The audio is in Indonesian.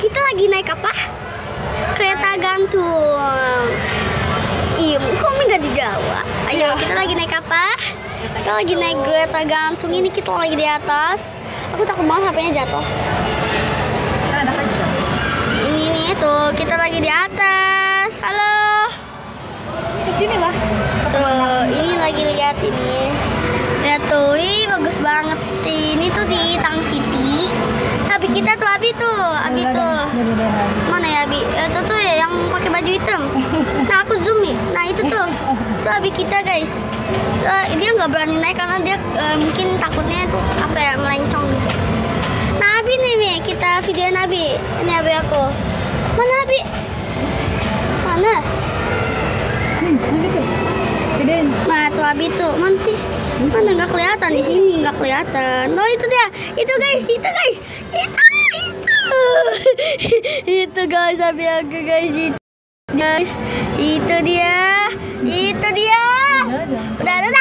kita lagi naik apa? Kereta gantung. Iya, kok nggak dijawab? Ayo, kita lagi naik apa? Kita lagi naik kereta gantung. Ini kita lagi di atas. Aku takut banget HP-nya jatuh. Kan ada kaca. Ini nih tuh, kita lagi di atas. Halo. Ke sini lah. Tuh, ini lagi lihat ini. Lihat tuh, ih bagus banget. Ini tuh di Tang City. Kita tuh, Abi tuh, Abi tuh. Mana ya Abi? Itu tuh ya yang pakai baju hitam. Nah aku zoom nih. Nah itu tuh, itu Abi kita guys. Eh, dia nggak berani naik karena dia eh, mungkin takutnya tuh apa ya melencong. Nah Abi nih Mi, kita videoin Abi. Ini Abi aku. Mana Abi? Mana? Nah tuh Abi tuh, mana sih? Mana nggak kelihatan di sini nggak kelihatan. Oh itu dia, itu guys, itu guys, itu itu, itu guys Abi aku guys itu guys, itu dia, itu dia. Ada. Udah, udah.